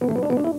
Thank